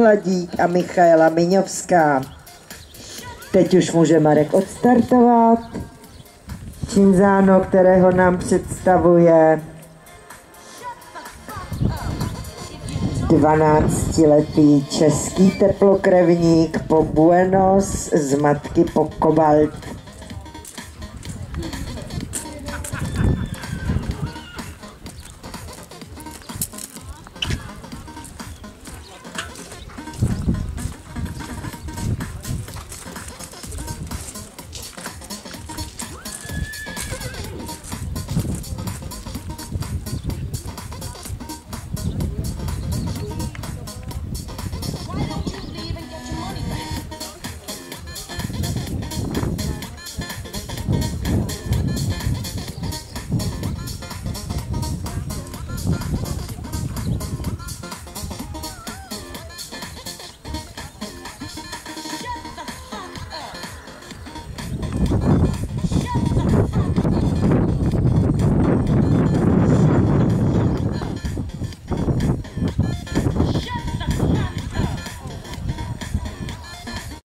Hladík a Michaela Miňovská. Teď už může Marek odstartovat. Činzáno, kterého nám představuje 12-letý český teplokrevník po Buenos z matky po Kobalt.